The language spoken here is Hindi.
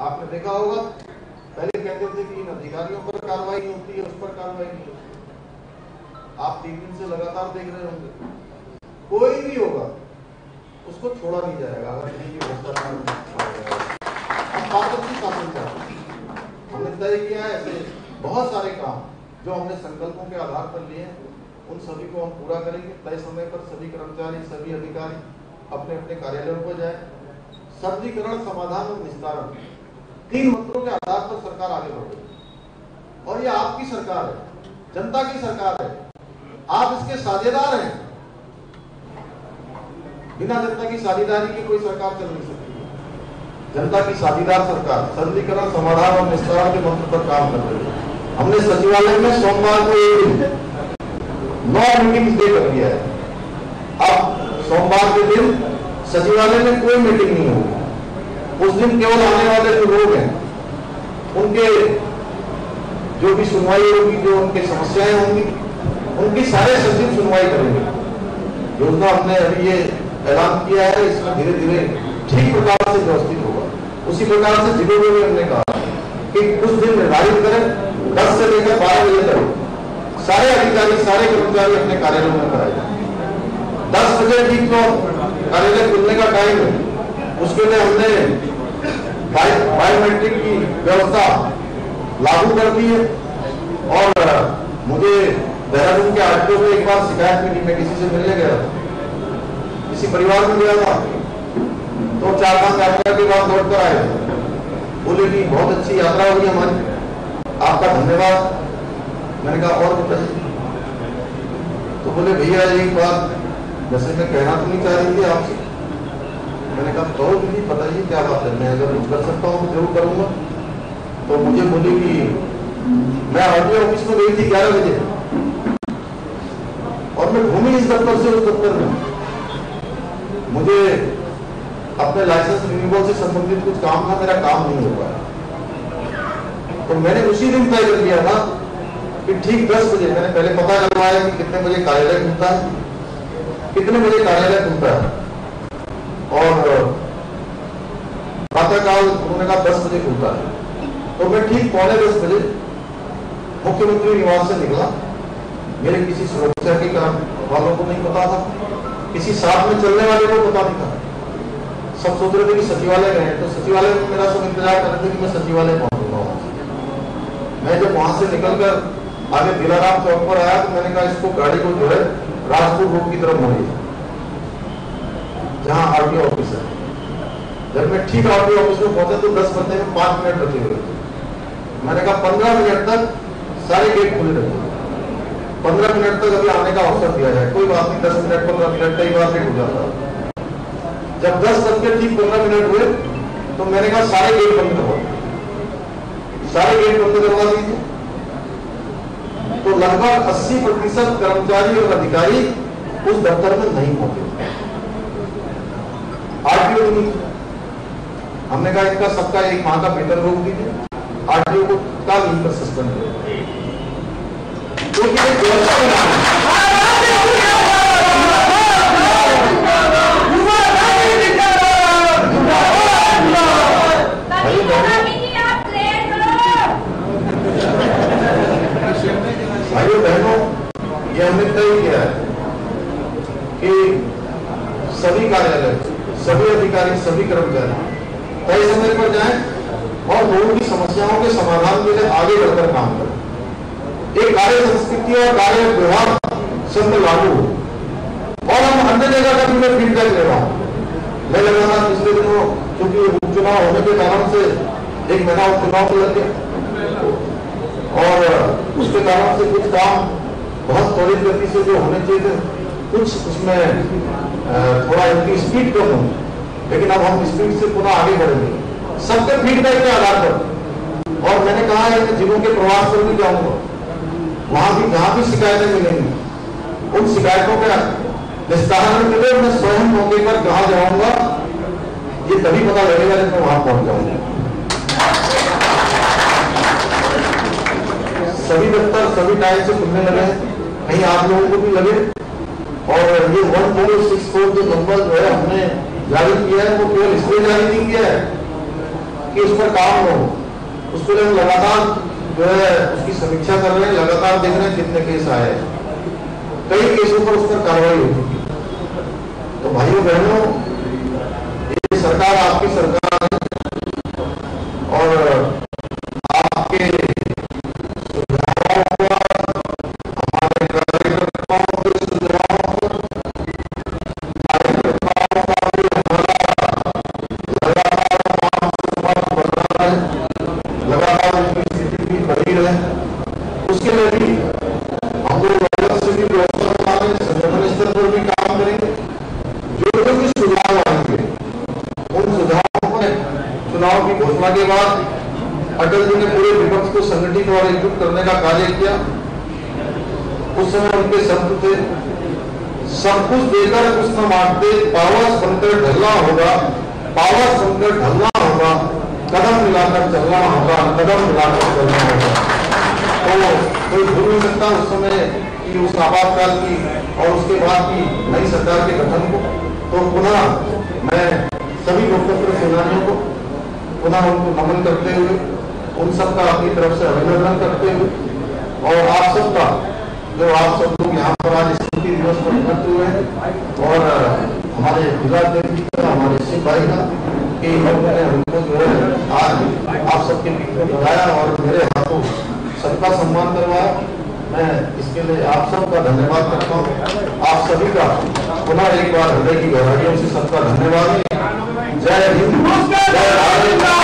आपने देखा होगा, पहले कहते थे कि इन अधिकारियों पर कार्रवाई नहीं होती है, उस पर कार्रवाई नहीं होती। आप दिन से लगातार देख रहे होंगे। कोई भी होगा, उसको छोड़ा नहीं जाएगा, अगर इनकी भ्रष्टाचार हैं। हमने तय किया है ऐसे बहुत सारे काम जो हमने संकल्पों के आधार पर लिए हैं, उन सभी को हम पूरा करेंगे। तय समय पर सभी कर्मचारी, सभी अधिकारी अपने अपने कार्यालयों पर जाए। सर्दीकरण समाधान और निस्तारण। तीन मंत्रों के आधार पर सरकार आगे बढ़ रही है। और ये आपकी सरकार है, जनता की सरकार है। आप इसके साझेदार हैं। बिना जनता की साझेदारी की कोई सरकार चल नहीं सकती। जनता की साझेदार सरकार, सरलीकरण, समाधान और निस्तारण के मंत्र पर काम कर रही है। हमने सचिवालय में सोमवार को एक दिन, नौ मीटिंग डे कर दिया है। अब सोमवार के दिन सचिवालय में कोई मीटिंग नहीं होगी। उस दिन केवल आने वाले जो लोग हैं? उनके जो भी सुनवाई होगी, जो उनकी समस्याएँ होंगी, उनकी सारे सचिव सुनवाई करेंगे। योजना हमने अभी ये ऐलान किया है, इसमें धीरे धीरे ठीक प्रकार से व्यवस्थित होगा। उसी प्रकार से जिलों में भी हमने कहा कि कुछ दिन निर्धारित करें, दस से लेकर बारह बजे तक। सारे अधिकारी, सारे कर्मचारी अपने कार्यालयों में कराए जाए। दस बजे ठीक तो कार्यालय खुलने का टाइम है। उसके लिए हमने बायोमेट्रिक की व्यवस्था लागू कर दी है। और मुझे देहरादून के आरटीओ में एक बार शिकायत मिली मैं किसी से मिलने गया किसी परिवार में गया था। तो चार पाँच यात्रा के बाद लौट कर आए। बोले कि बहुत अच्छी यात्रा हुई हमारी। आपका धन्यवाद। मैंने कहा, और बताइए तो बोले, भैया, एक बात, जैसे मैं कहना तो नहीं चाह रही थी आपसे। मैंने कहा कहो दीदी बताइए क्या बात है, मैं अगर कर सकता हूँ तो ज़रूर करूँगा। तो मुझे बोली कि, मैं आरटीओ ऑफ़िस में गई थी ग्यारह बजे और मैं घूमी इस दफ्तर से उस दफ्तर में। मुझे अपने लाइसेंस रिन्यूअल से संबंधित कुछ काम था, मेरा काम नहीं हो पाया। तो मैंने उसी दिन तय कर लिया था कि ठीक दस बजे, मैंने पहले पता करवाया कि कितने बजे कार्यालय खुलता है, कितने बजे कार्यालय खुलता है और प्रातःकाल उन्होंने कहा, दस बजे खुलता है। तो मैं ठीक पौने दस बजे मुख्यमंत्री निवास से निकला। मेरे किसी सुरक्षा के काम वालों को नहीं पता था। किसी साथ में चलने वाले को पता नहीं था। सब सोच रहे थे कि सचिवालय गए। तो सचिवालय में मेरा सब इंतज़ार कर रहे थे कि मैं सचिवालय पहुंचूँगा वहाँ मैं जब वहाँ से निकलकर आगे दिलाराम चौक पर आया तो मैंने कहा, इसको गाड़ी को जो है राजपुर रोड की तरफ़ मोड़ी जहाँ आरटीओ ऑफ़िस है। जब मैं ठीक आरटीओ ऑफ़िस में पहुँचा तो दस बजने में पाँच मिनट बचे हुए मैंने कहा, पंद्रह मिनट तक सारे गेट खुले रहते पंद्रह मिनट तक अभी आने का अवसर दिया जाए कोई बात नहीं, दस मिनट, पंद्रह मिनट, कई बार लेट हो जाता जब दस बज के ठीक पंद्रह मिनट हुए तो मैंने कहा, सारे गेट बंद करवा सारे गेट बंद करवा दीजिए। तो लगभग 80 प्रतिशत कर्मचारी और अधिकारी उस दफ्तर में नहीं पहुँचे। आरटीओ नहीं हमने कहा इनका सबका एक माह का वेतन रोक दीजिए। आरटीओ को यहीं पर सस्पेंड कर किया है कि सभी कार्यालय, सभी अधिकारी, सभी कर्मचारी तय समय पर जाएँ और लोगों की समस्याओं के समाधान के लिए आगे बढ़कर काम करें। एक कार्य संस्कृति और कार्य व्यवहार में लागू हो। और हम अन्य जगह का भी मैं फीडबैक ले रहा हूँ। मैं लगातार पिछले दिनों क्योंकि उपचुनाव होने के कारण से एक महीना उपचुनाव को लग गया। और उसके कारण से कुछ काम बहुत त्वरित गति से जो होने चाहिए थे, कुछ उसमें थोड़ा इनकी स्पीड कम हो लेकिन अब हम स्पीड से पुनः आगे बढ़ेंगे। सबके फीडबैक के आधार पर। और मैंने कहा है कि जिलों के प्रवास पर भी जाऊँगा। वहाँ भी जहाँ भी शिकायतें मिलेंगी, उन शिकायतों के निस्तारण के लिए मैं स्वयं मौके पर कहा जाऊँगा, ये तभी पता लगेगा जब मैं वहाँ पहुँच जाऊँगा। सभी दफ्तर, सभी टाइम से खुलने लगे कहीं आप लोगों को भी लगे। और ये वन फोर सिक्स फोर जो नंबर जो है, हमने जारी किया है, वो केवल इसलिए जारी नहीं किया है कि उस पर काम हो उस पर हम लगातार जो है, उसकी समीक्षा कर रहे हैं, लगातार देख रहे हैं कितने केस आए। कई केसों पर उस पर कार्रवाई हो चुकी तो भाइयों, बहनों स्तर पर काम करेंगे। जो जो भी सुझाव आएँगे, उन सुझावों पर चुनाव की घोषणा के बाद अटल जी ने पूरे विपक्ष को संगठित और एकजुट करने का कार्य किया। उस समय उनके शब्द थे। सब कुछ देकर कुछ न मांगते पावस बनकर ढलना होगा पावस बनकर ढलना होगा, कदम मिलाकर चलना होगा, कदम मिलाकर चलना होगा। तो कोई भूल नहीं सकता उस समय की उस आपातकाल की और उसके बाद की नई सरकार के गठन को। तो पुनः मैं सभी लोकतंत्र सेनानियों को पुनः उनको नमन करते हुए, उन सबका अपनी तरफ़ से अभिनंदन करते हुए और आप सबका, जो आप सब लोग यहाँ पर आज स्मृति दिवस पर इकट्ठे हुए हैं, और हमारे अध्यक्ष जी का हमारे शिव भाई का, कि उन्होंने हमको जो है, आज आप सबके बीच में हाथों का सम्मान करवाया। मैं इसके लिए आप सबका धन्यवाद करता हूँ। आप सभी का पुनः एक बार हृदय की गहराइयों से सबका धन्यवाद। जय हिंद। जय भारत।